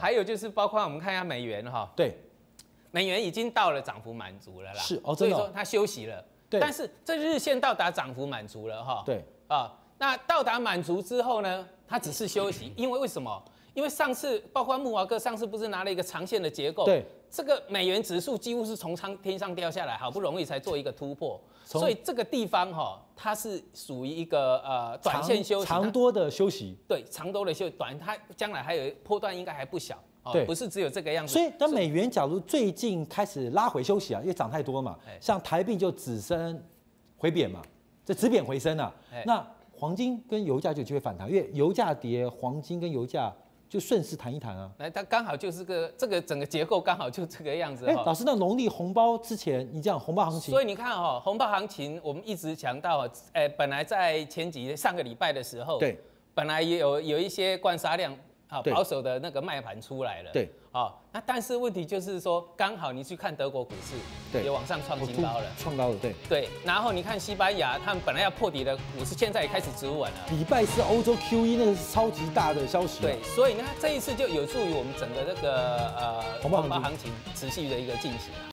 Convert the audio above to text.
还有就是包括我们看一下美元哈，对，美元已经到了涨幅满足了啦，是哦所以说它休息了。对但是这日线到达涨幅满足了哈。对，啊，那到达满足之后呢，它只是休息，因为为什么？因为上次包括木华哥上次不是拿了一个长线的结构，对，这个美元指数几乎是从苍天上掉下来，好不容易才做一个突破，所以这个地方哈、它是属于一个呃短线休息，它长多的休息。对长多的休短，它将来还有波段应该还不小，哦对。不是只有这个样子，所以，当美元假如最近开始拉回休息啊，因为涨太多嘛哎，像台币就只升回贬嘛，这只贬回升啊。哎。那黄金跟油价就有机会反弹，因为油价跌，黄金跟油价就顺势谈一谈啊。来，它刚好就是个这个整个结构刚好就这个样子哎，哈、老师，那农历红包之前，你讲红包行情。所，以你看哈、红包行情我们一直强调哦，呃，本来在前几上个礼拜的时候，对，本来也有有一些灌杀量啊对。保守的那个卖盘出来了，对，好、那但是问题就是说，刚好你去看德国股市，对。也往上创新高了，创高了，对。对，然后你看西班牙，他们本来要破底的股市，现在也开始止稳了。礼拜四欧洲 QE 那个是超级大的消息、啊，对，所以呢，这一次就有助于我们整个这个呃红包行情持续的一个进行啊。